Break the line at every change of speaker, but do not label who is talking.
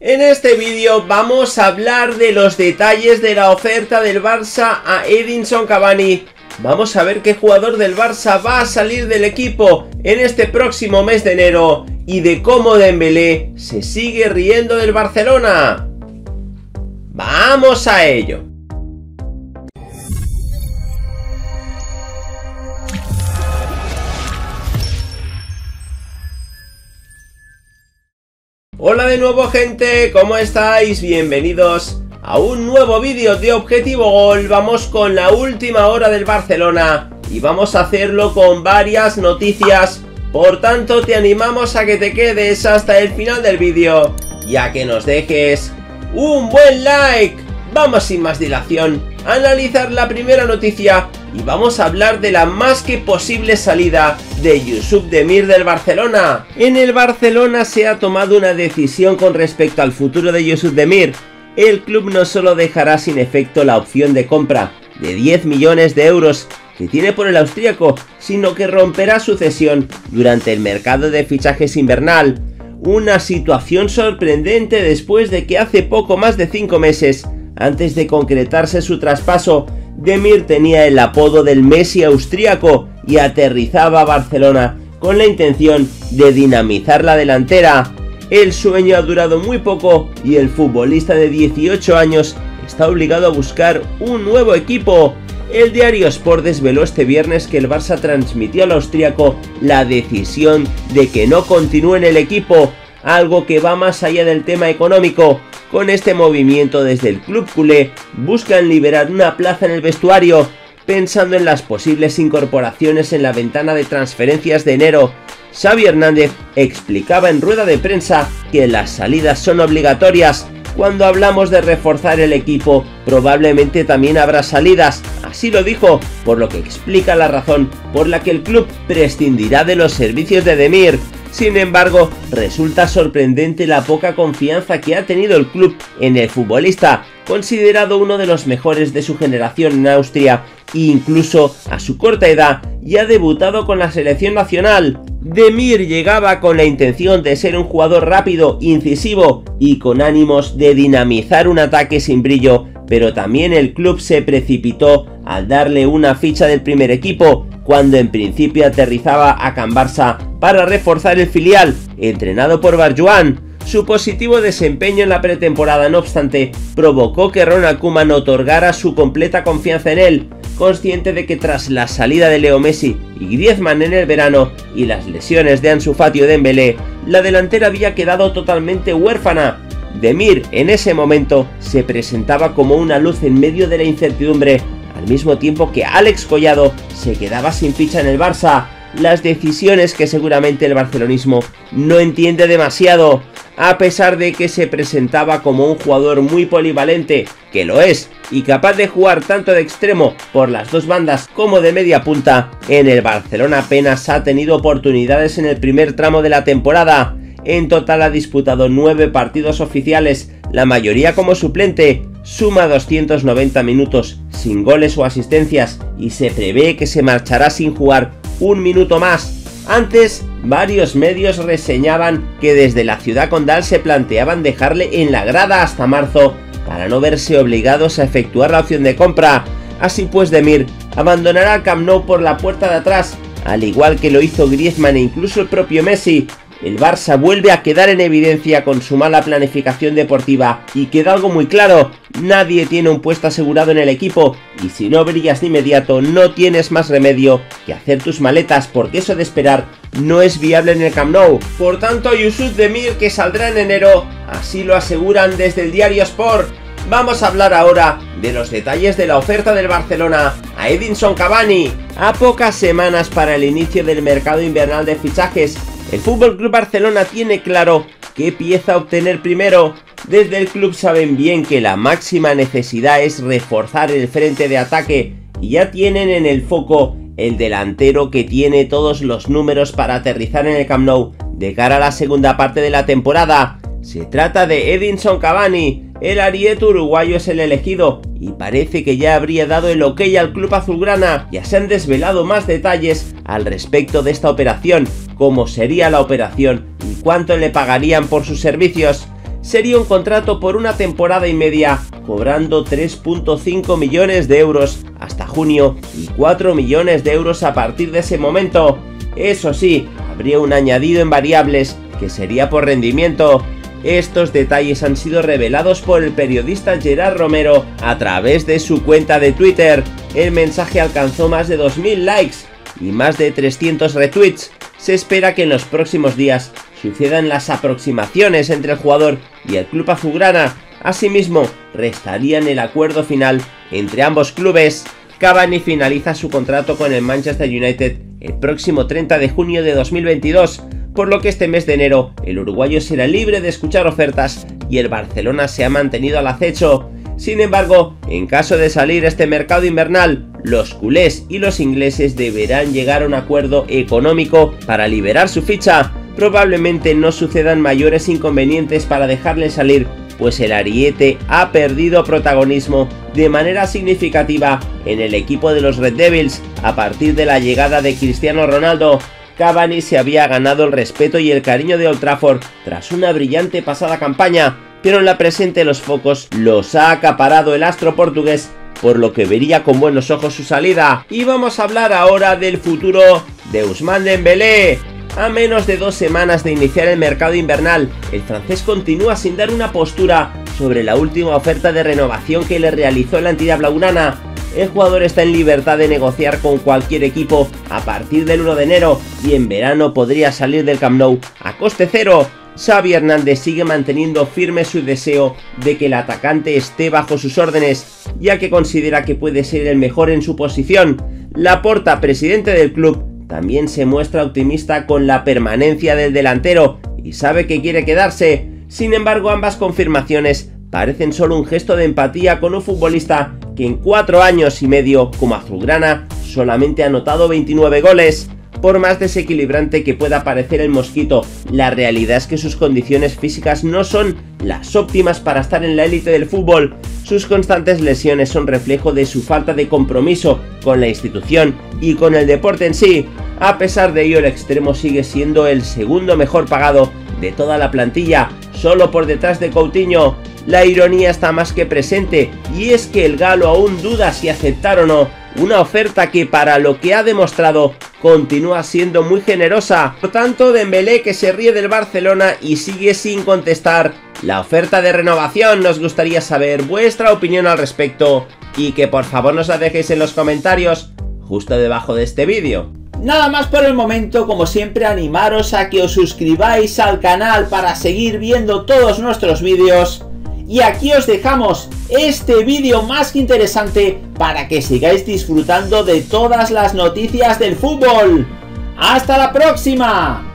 En este vídeo vamos a hablar de los detalles de la oferta del Barça a Edinson Cavani. Vamos a ver qué jugador del Barça va a salir del equipo en este próximo mes de enero y de cómo Dembélé se sigue riendo del Barcelona. ¡Vamos a ello! Hola de nuevo gente, ¿cómo estáis? Bienvenidos a un nuevo vídeo de Objetivo Gol. Vamos con la última hora del Barcelona y vamos a hacerlo con varias noticias. Por tanto, te animamos a que te quedes hasta el final del vídeo y a que nos dejes un buen like. Vamos sin más dilación a analizar la primera noticia y vamos a hablar de la más que posible salida de Yusuf Demir del Barcelona. En el Barcelona se ha tomado una decisión con respecto al futuro de Yusuf Demir. El club no solo dejará sin efecto la opción de compra de 10 millones de euros que tiene por el austríaco, sino que romperá su cesión durante el mercado de fichajes invernal. Una situación sorprendente después de que hace poco más de 5 meses, antes de concretarse su traspaso, Demir tenía el apodo del Messi austríaco y aterrizaba a Barcelona con la intención de dinamizar la delantera. El sueño ha durado muy poco y el futbolista de 18 años está obligado a buscar un nuevo equipo. El diario Sport desveló este viernes que el Barça transmitió al austríaco la decisión de que no continúe en el equipo, algo que va más allá del tema económico, con este movimiento desde el club culé buscan liberar una plaza en el vestuario, pensando en las posibles incorporaciones en la ventana de transferencias de enero. Xavi Hernández explicaba en rueda de prensa que las salidas son obligatorias. Cuando hablamos de reforzar el equipo, probablemente también habrá salidas, así lo dijo, por lo que explica la razón por la que el club prescindirá de los servicios de Demir. Sin embargo, resulta sorprendente la poca confianza que ha tenido el club en el futbolista, considerado uno de los mejores de su generación en Austria incluso a su corta edad ya ha debutado con la selección nacional. Demir llegaba con la intención de ser un jugador rápido, incisivo y con ánimos de dinamizar un ataque sin brillo, pero también el club se precipitó al darle una ficha del primer equipo, cuando en principio aterrizaba a Can Barça para reforzar el filial, entrenado por Barjuan. Su positivo desempeño en la pretemporada, no obstante, provocó que Ronald Koeman otorgara su completa confianza en él, consciente de que tras la salida de Leo Messi y Griezmann en el verano y las lesiones de Ansu Fati o Dembélé, la delantera había quedado totalmente huérfana. Demir en ese momento se presentaba como una luz en medio de la incertidumbre al mismo tiempo que Alex Collado se quedaba sin ficha en el Barça, las decisiones que seguramente el barcelonismo no entiende demasiado, a pesar de que se presentaba como un jugador muy polivalente, que lo es, y capaz de jugar tanto de extremo por las dos bandas como de media punta, en el Barcelona apenas ha tenido oportunidades en el primer tramo de la temporada. En total ha disputado 9 partidos oficiales, la mayoría como suplente, suma 290 minutos sin goles o asistencias y se prevé que se marchará sin jugar un minuto más. Antes, varios medios reseñaban que desde la ciudad condal se planteaban dejarle en la grada hasta marzo para no verse obligados a efectuar la opción de compra. Así pues, Demir abandonará el Camp Nou por la puerta de atrás, al igual que lo hizo Griezmann e incluso el propio Messi, el Barça vuelve a quedar en evidencia con su mala planificación deportiva y queda algo muy claro, nadie tiene un puesto asegurado en el equipo y si no brillas de inmediato no tienes más remedio que hacer tus maletas porque eso de esperar no es viable en el Camp Nou. Por tanto, Yusuf Demir que saldrá en enero, así lo aseguran desde el diario Sport. Vamos a hablar ahora de los detalles de la oferta del Barcelona a Edinson Cavani. A pocas semanas para el inicio del mercado invernal de fichajes, el Club Barcelona tiene claro qué pieza obtener primero. Desde el club saben bien que la máxima necesidad es reforzar el frente de ataque y ya tienen en el foco el delantero que tiene todos los números para aterrizar en el Camp Nou de cara a la segunda parte de la temporada. Se trata de Edinson Cavani, el arieto uruguayo es el elegido y parece que ya habría dado el ok al club azulgrana. Ya se han desvelado más detalles al respecto de esta operación, cómo sería la operación y cuánto le pagarían por sus servicios. Sería un contrato por una temporada y media, cobrando 3.5 millones de euros hasta junio y 4 millones de euros a partir de ese momento. Eso sí, habría un añadido en variables que sería por rendimiento. Estos detalles han sido revelados por el periodista Gerard Romero a través de su cuenta de Twitter. El mensaje alcanzó más de 2.000 likes y más de 300 retweets. Se espera que en los próximos días sucedan las aproximaciones entre el jugador y el club azulgrana. Asimismo, restarían el acuerdo final entre ambos clubes. Cavani finaliza su contrato con el Manchester United el próximo 30 de junio de 2022, por lo que este mes de enero el uruguayo será libre de escuchar ofertas y el Barcelona se ha mantenido al acecho. Sin embargo, en caso de salir este mercado invernal, los culés y los ingleses deberán llegar a un acuerdo económico para liberar su ficha. Probablemente no sucedan mayores inconvenientes para dejarle salir, pues el ariete ha perdido protagonismo de manera significativa en el equipo de los Red Devils a partir de la llegada de Cristiano Ronaldo. Cavani se había ganado el respeto y el cariño de Old Trafford tras una brillante pasada campaña, pero en la presente los focos los ha acaparado el astro portugués, por lo que vería con buenos ojos su salida. Y vamos a hablar ahora del futuro de Ousmane Dembélé. A menos de dos semanas de iniciar el mercado invernal, el francés continúa sin dar una postura sobre la última oferta de renovación que le realizó la entidad blaugrana. El jugador está en libertad de negociar con cualquier equipo a partir del 1 de enero y en verano podría salir del Camp Nou a coste cero. Xavi Hernández sigue manteniendo firme su deseo de que el atacante esté bajo sus órdenes, ya que considera que puede ser el mejor en su posición. Laporta, presidente del club, también se muestra optimista con la permanencia del delantero y sabe que quiere quedarse. Sin embargo, ambas confirmaciones parecen solo un gesto de empatía con un futbolista que en cuatro años y medio como azulgrana solamente ha anotado 29 goles. Por más desequilibrante que pueda parecer el mosquito, la realidad es que sus condiciones físicas no son las óptimas para estar en la élite del fútbol. Sus constantes lesiones son reflejo de su falta de compromiso con la institución y con el deporte en sí. A pesar de ello, el extremo sigue siendo el segundo mejor pagado de toda la plantilla, solo por detrás de Coutinho. La ironía está más que presente, y es que el galo aún duda si aceptar o no una oferta que para lo que ha demostrado continúa siendo muy generosa. Por tanto, Dembélé que se ríe del Barcelona y sigue sin contestar la oferta de renovación. Nos gustaría saber vuestra opinión al respecto y que por favor nos la dejéis en los comentarios justo debajo de este vídeo.
Nada más por el momento, como siempre animaros a que os suscribáis al canal para seguir viendo todos nuestros vídeos y aquí os dejamos este vídeo más que interesante para que sigáis disfrutando de todas las noticias del fútbol. ¡Hasta la próxima!